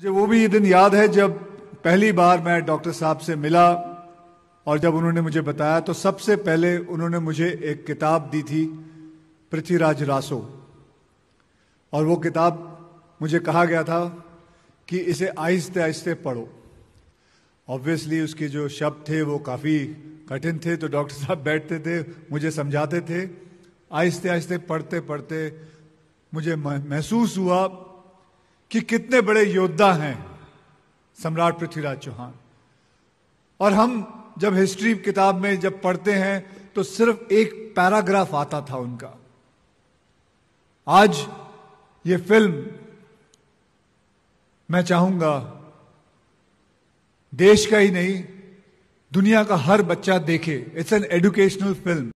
मुझे वो भी ये दिन याद है जब पहली बार मैं डॉक्टर साहब से मिला और जब उन्होंने मुझे बताया तो सबसे पहले उन्होंने मुझे एक किताब दी थी, पृथ्वीराज रासो। और वो किताब मुझे कहा गया था कि इसे आहिस्ते आहिस्ते पढ़ो। ऑब्वियसली उसके जो शब्द थे, वो काफ़ी कठिन थे तो डॉक्टर साहब बैठते थे, मुझे समझाते थे। आहिस्ते आहिस्ते पढ़ते पढ़ते मुझे महसूस हुआ कि कितने बड़े योद्धा हैं सम्राट पृथ्वीराज चौहान। और हम जब हिस्ट्री किताब में जब पढ़ते हैं तो सिर्फ़ एक पैराग्राफ आता था उनका। आज ये फ़िल्म, मैं चाहूँगा, देश का ही नहीं, दुनिया का हर बच्चा देखे। It's an educational film